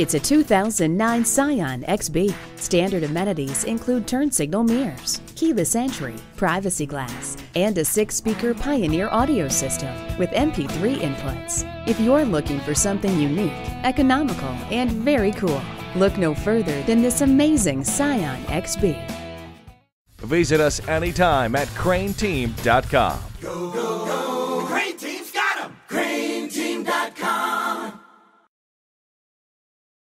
It's a 2009 Scion XB. Standard amenities include turn signal mirrors, keyless entry, privacy glass, and a six speaker Pioneer audio system with MP3 inputs. If you're looking for something unique, economical, and very cool, look no further than this amazing Scion XB. Visit us anytime at crainteam.com. Go, go, go.